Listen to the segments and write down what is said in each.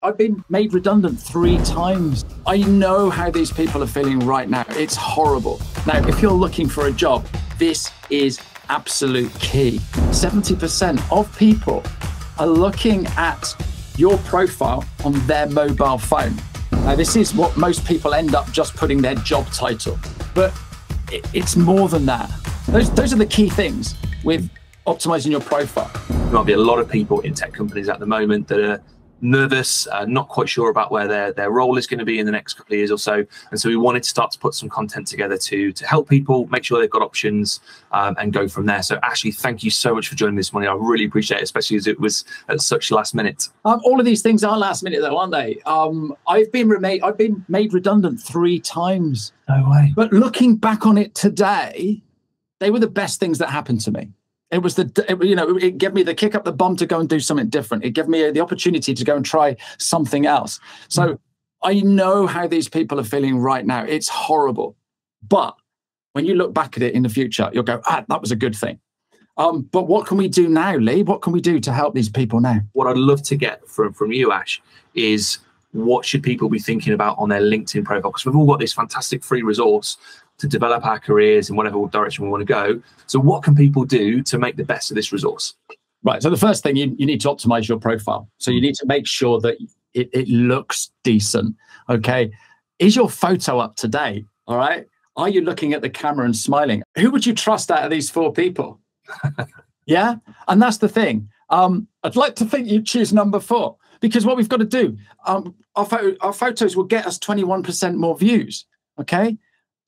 I've been made redundant three times. I know how these people are feeling right now. It's horrible. Now, if you're looking for a job, this is absolute key. 70% of people are looking at your profile on their mobile phone. Now, this is what most people end up just putting their job title, but it's more than that. Those, those are the key things with optimizing your profile. There might be a lot of people in tech companies at the moment that are nervous, uh, not quite sure about where their, their role is going to be in the next couple of years or so. And so we wanted to start to put some content together to, to help people make sure they've got options um, and go from there. So Ashley, thank you so much for joining me this morning. I really appreciate it, especially as it was at such last minute. Um, all of these things are last minute though, aren't they? Um, I've been remade, I've been made redundant three times. No way. But looking back on it today, they were the best things that happened to me. It was the, it, you know, it gave me the kick up the bum to go and do something different. It gave me the opportunity to go and try something else. So mm. I know how these people are feeling right now. It's horrible. But when you look back at it in the future, you'll go, ah, that was a good thing. Um, but what can we do now, Leigh? What can we do to help these people now? What I'd love to get from, from you, Ash, is what should people be thinking about on their LinkedIn profile? Because we've all got this fantastic free resource to develop our careers in whatever direction we want to go. So, what can people do to make the best of this resource? Right. So, the first thing you, you need to optimize your profile. So, you need to make sure that it, it looks decent. Okay. Is your photo up to date? All right. Are you looking at the camera and smiling? Who would you trust out of these four people? yeah. And that's the thing. Um, I'd like to think you choose number four because what we've got to do, um, our, our photos will get us 21% more views. Okay.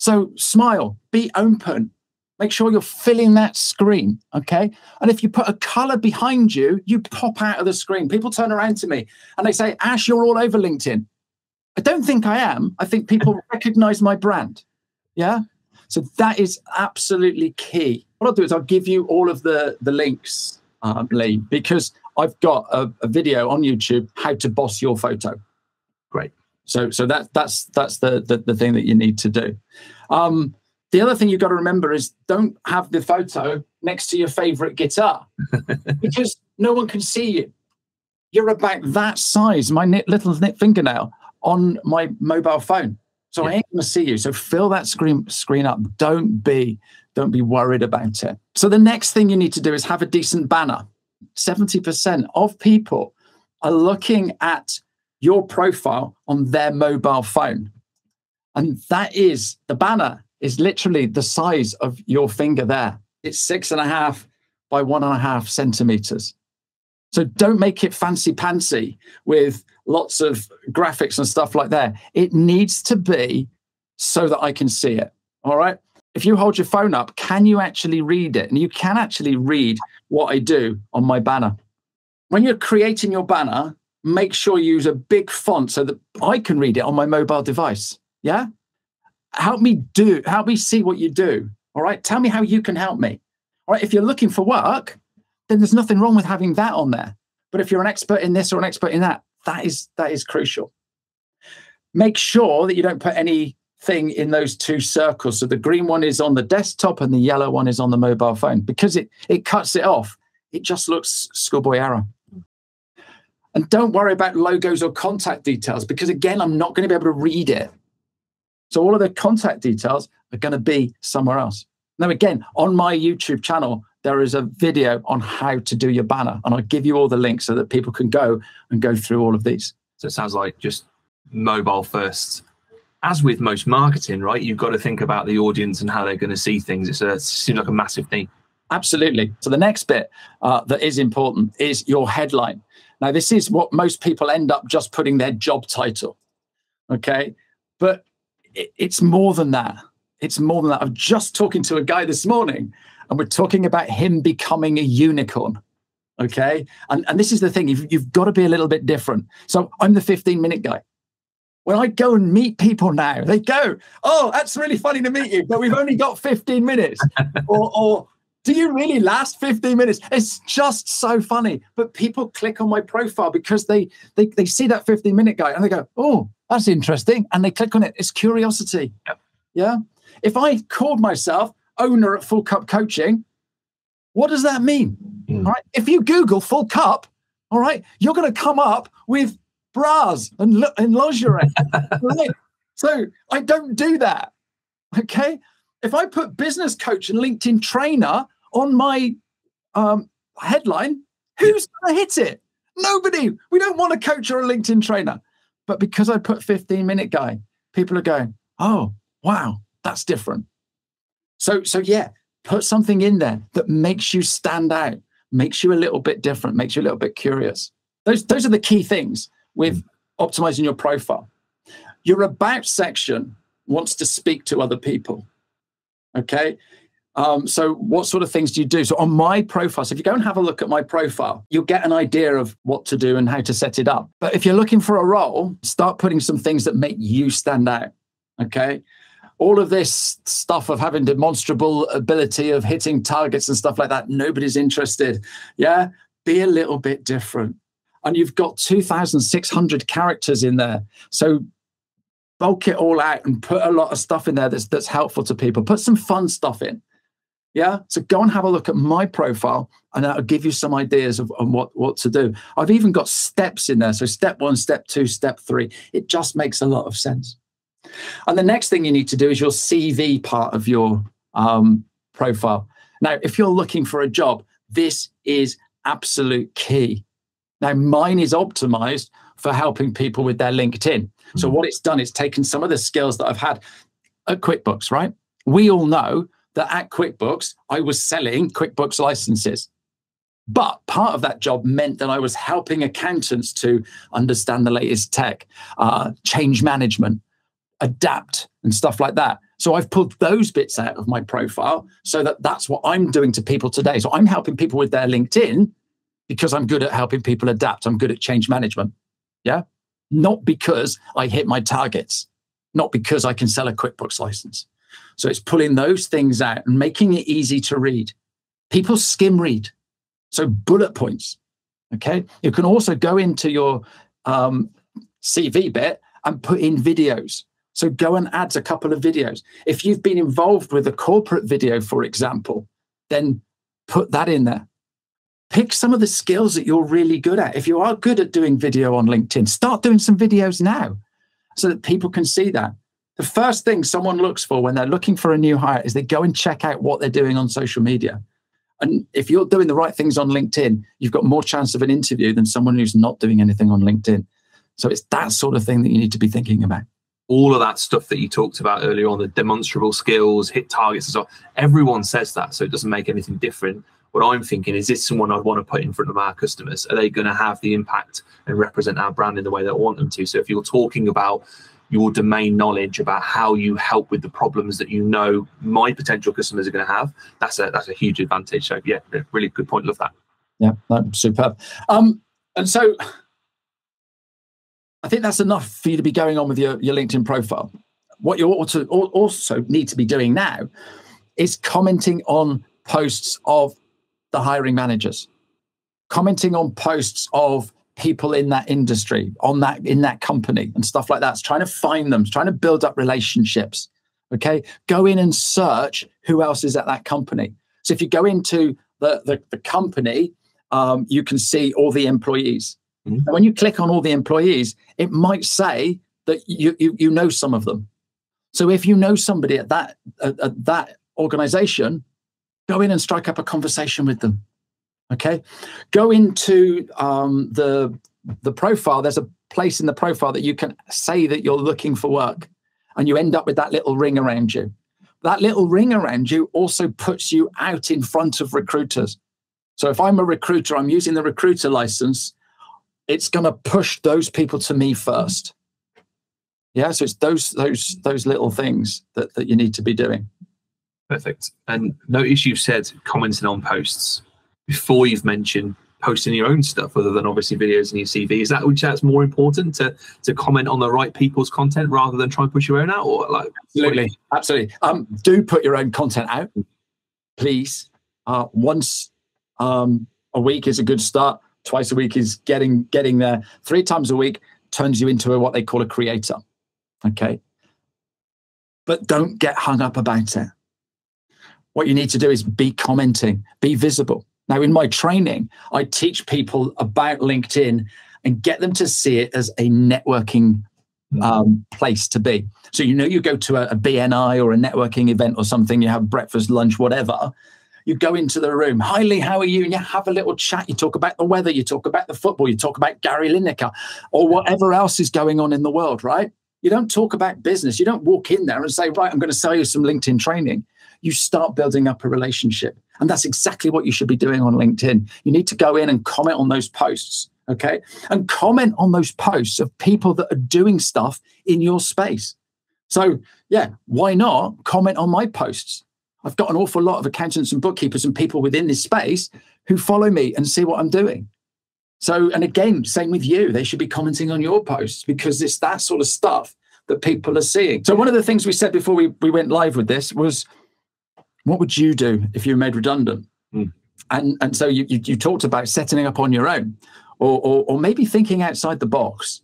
So smile, be open, make sure you're filling that screen. Okay. And if you put a color behind you, you pop out of the screen. People turn around to me and they say, Ash, you're all over LinkedIn. I don't think I am. I think people recognize my brand. Yeah. So that is absolutely key. What I'll do is I'll give you all of the, the links, um, Leigh, because I've got a, a video on YouTube, how to boss your photo. Great. So so that that's that's the, the the, thing that you need to do. Um, the other thing you've got to remember is don't have the photo next to your favorite guitar because no one can see you. You're about that size, my little knit fingernail on my mobile phone. So yeah. I ain't gonna see you. So fill that screen screen up. Don't be don't be worried about it. So the next thing you need to do is have a decent banner. 70% of people are looking at your profile on their mobile phone. And that is the banner is literally the size of your finger there. It's six and a half by one and a half centimeters. So don't make it fancy pantsy with lots of graphics and stuff like that. It needs to be so that I can see it. All right. If you hold your phone up, can you actually read it? And you can actually read what I do on my banner. When you're creating your banner, make sure you use a big font so that I can read it on my mobile device. Yeah. Help me do, help me see what you do. All right. Tell me how you can help me. All right. If you're looking for work, then there's nothing wrong with having that on there. But if you're an expert in this or an expert in that, that is that is crucial. Make sure that you don't put anything in those two circles. So the green one is on the desktop and the yellow one is on the mobile phone because it it cuts it off. It just looks schoolboy error. And don't worry about logos or contact details because, again, I'm not going to be able to read it. So all of the contact details are going to be somewhere else. Now, again, on my YouTube channel, there is a video on how to do your banner. And I'll give you all the links so that people can go and go through all of these. So it sounds like just mobile first. As with most marketing, right? You've got to think about the audience and how they're going to see things. It's a, it seems like a massive thing. Absolutely. So the next bit uh, that is important is your headline. Now, this is what most people end up just putting their job title. Okay. But it, it's more than that. It's more than that. I'm just talking to a guy this morning and we're talking about him becoming a unicorn. Okay. And, and this is the thing you've, you've got to be a little bit different. So I'm the 15 minute guy. When I go and meet people now, they go, Oh, that's really funny to meet you, but we've only got 15 minutes. or, or do you really last 15 minutes? It's just so funny. But people click on my profile because they they, they see that 15 minute guy and they go, oh, that's interesting. And they click on it. It's curiosity. Yep. Yeah. If I called myself owner at Full Cup Coaching, what does that mean? Mm. All right. If you Google Full Cup, all right, you're going to come up with bras and, and lingerie. right? So I don't do that. Okay. If I put business coach and LinkedIn trainer on my um, headline, who's going to hit it? Nobody. We don't want a coach or a LinkedIn trainer. But because I put 15 minute guy, people are going, oh, wow, that's different. So, so yeah, put something in there that makes you stand out, makes you a little bit different, makes you a little bit curious. Those, those are the key things with optimizing your profile. Your about section wants to speak to other people. Okay. Um, so, what sort of things do you do? So, on my profile, so if you go and have a look at my profile, you'll get an idea of what to do and how to set it up. But if you're looking for a role, start putting some things that make you stand out. Okay. All of this stuff of having demonstrable ability of hitting targets and stuff like that, nobody's interested. Yeah. Be a little bit different. And you've got 2,600 characters in there. So, bulk it all out and put a lot of stuff in there that's that's helpful to people. Put some fun stuff in. Yeah. So go and have a look at my profile and that'll give you some ideas of on what, what to do. I've even got steps in there. So step one, step two, step three. It just makes a lot of sense. And the next thing you need to do is your CV part of your um, profile. Now, if you're looking for a job, this is absolute key. Now, mine is optimized for helping people with their LinkedIn. So, mm-hmm. what it's done is taken some of the skills that I've had at QuickBooks, right? We all know that at QuickBooks, I was selling QuickBooks licenses. But part of that job meant that I was helping accountants to understand the latest tech, uh, change management, adapt, and stuff like that. So I've pulled those bits out of my profile so that that's what I'm doing to people today. So I'm helping people with their LinkedIn because I'm good at helping people adapt. I'm good at change management. Yeah. Not because I hit my targets, not because I can sell a QuickBooks license. So it's pulling those things out and making it easy to read. People skim read. So bullet points. Okay. You can also go into your um, CV bit and put in videos. So go and add a couple of videos. If you've been involved with a corporate video, for example, then put that in there. Pick some of the skills that you're really good at. If you are good at doing video on LinkedIn, start doing some videos now so that people can see that the first thing someone looks for when they're looking for a new hire is they go and check out what they're doing on social media. And if you're doing the right things on LinkedIn, you've got more chance of an interview than someone who's not doing anything on LinkedIn. So it's that sort of thing that you need to be thinking about. All of that stuff that you talked about earlier on, the demonstrable skills, hit targets and so on, everyone says that. So it doesn't make anything different. What I'm thinking is this someone I'd want to put in front of our customers? Are they going to have the impact and represent our brand in the way that I want them to? So if you're talking about your domain knowledge about how you help with the problems that you know my potential customers are going to have that's a that's a huge advantage so yeah really good point love that yeah no, superb um and so i think that's enough for you to be going on with your, your linkedin profile what you also also need to be doing now is commenting on posts of the hiring managers commenting on posts of people in that industry, on that in that company, and stuff like that. It's trying to find them, trying to build up relationships. Okay, go in and search who else is at that company. So if you go into the the, the company, um, you can see all the employees. Mm-hmm. And when you click on all the employees, it might say that you you, you know some of them. So if you know somebody at that at, at that organization, go in and strike up a conversation with them Okay, go into um, the the profile. There's a place in the profile that you can say that you're looking for work, and you end up with that little ring around you. That little ring around you also puts you out in front of recruiters. So if I'm a recruiter, I'm using the recruiter license. It's going to push those people to me first. Yeah, so it's those those those little things that that you need to be doing. Perfect. And notice you've said commenting on posts before you've mentioned posting your own stuff other than obviously videos and your CV? Is that which that's more important to to comment on the right people's content rather than try and push your own out? Or like absolutely, absolutely. Um, do put your own content out, please. Uh, once um, a week is a good start. Twice a week is getting getting there. Three times a week turns you into a, what they call a creator. Okay, but don't get hung up about it. What you need to do is be commenting, be visible now, in my training, I teach people about LinkedIn and get them to see it as a networking um, place to be. So you know you go to a, a BNI or a networking event or something, you have breakfast, lunch, whatever. You go into the room, hi Leigh, how are you? And you have a little chat. You talk about the weather, you talk about the football, you talk about Gary Lineker or whatever else is going on in the world, right? You don't talk about business. You don't walk in there and say, right, I'm going to sell you some LinkedIn training. You start building up a relationship. And that's exactly what you should be doing on LinkedIn. You need to go in and comment on those posts, okay? And comment on those posts of people that are doing stuff in your space. So, yeah, why not comment on my posts? I've got an awful lot of accountants and bookkeepers and people within this space who follow me and see what I'm doing. So, and again, same with you. They should be commenting on your posts because it's that sort of stuff that people are seeing. So, one of the things we said before we, we went live with this was, what would you do if you were made redundant? Mm. And and so you, you, you talked about setting up on your own, or or, or maybe thinking outside the box.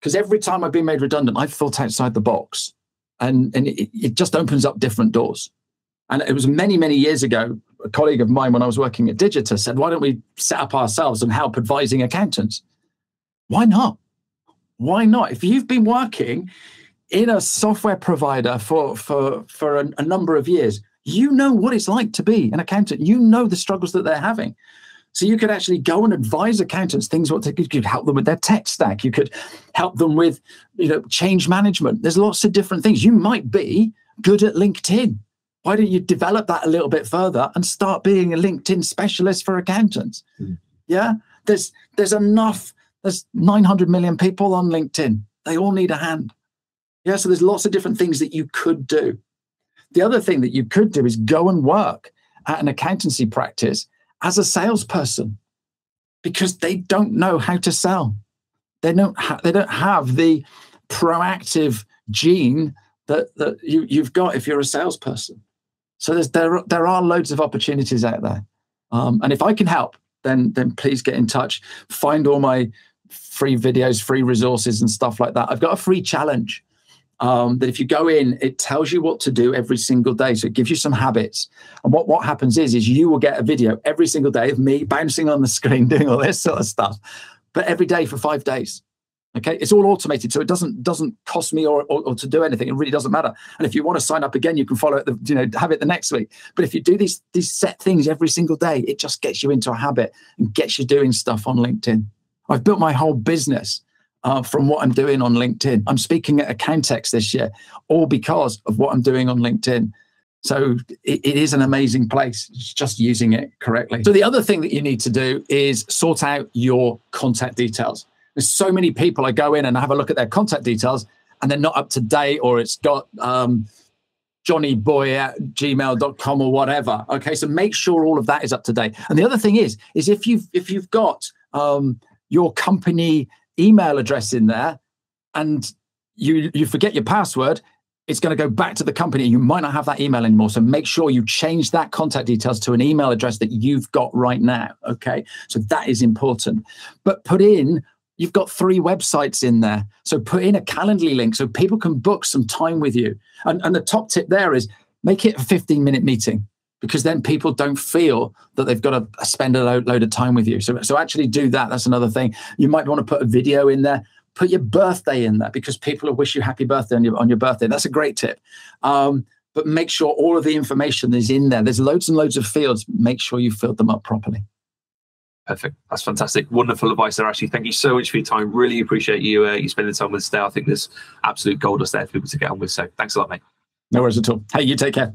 Because every time I've been made redundant, I've thought outside the box, and and it, it just opens up different doors. And it was many many years ago a colleague of mine when I was working at Digita said, why don't we set up ourselves and help advising accountants? Why not? Why not? If you've been working in a software provider for, for, for a, a number of years, you know what it's like to be an accountant. You know the struggles that they're having. So you could actually go and advise accountants things what they could, you could help them with their tech stack. You could help them with, you know, change management. There's lots of different things. You might be good at LinkedIn why don't you develop that a little bit further and start being a LinkedIn specialist for accountants? Mm. Yeah, there's there's enough. There's 900 million people on LinkedIn. They all need a hand. Yeah, so there's lots of different things that you could do. The other thing that you could do is go and work at an accountancy practice as a salesperson because they don't know how to sell. They don't ha- they don't have the proactive gene that that you, you've got if you're a salesperson. So there's there there are loads of opportunities out there, um, and if I can help, then then please get in touch. Find all my free videos, free resources, and stuff like that. I've got a free challenge um, that if you go in, it tells you what to do every single day. So it gives you some habits. And what, what happens is, is you will get a video every single day of me bouncing on the screen, doing all this sort of stuff, but every day for five days. Okay, it's all automated, so it doesn't doesn't cost me or, or, or, to do anything. It really doesn't matter. And if you want to sign up again, you can follow it. The, you know, have it the next week. But if you do these these set things every single day, it just gets you into a habit and gets you doing stuff on LinkedIn. I've built my whole business uh, from what I'm doing on LinkedIn. I'm speaking at Accountex this year, all because of what I'm doing on LinkedIn. So it, it is an amazing place. It's just using it correctly. So the other thing that you need to do is sort out your contact details. There's so many people I go in and have a look at their contact details and they're not up to date or it's got um, johnnyboy at gmail.com or whatever. Okay, so make sure all of that is up to date. And the other thing is, is if you've if you've got um, your company email address in there and you you forget your password, it's going to go back to the company. You might not have that email anymore. So make sure you change that contact details to an email address that you've got right now. Okay. So that is important. But put in You've got three websites in there. So put in a Calendly link so people can book some time with you. And, and the top tip there is make it a 15 minute meeting because then people don't feel that they've got to spend a load, load of time with you. So, so actually do that. That's another thing. You might want to put a video in there. Put your birthday in there because people will wish you happy birthday on your, on your birthday. That's a great tip. Um, but make sure all of the information is in there. There's loads and loads of fields. Make sure you filled them up properly. Perfect. That's fantastic. Wonderful advice there, Ashley. Thank you so much for your time. Really appreciate you uh, you spending time with us today. I think there's absolute gold us there for people to get on with. So thanks a lot, mate. No worries at all. Hey, you take care.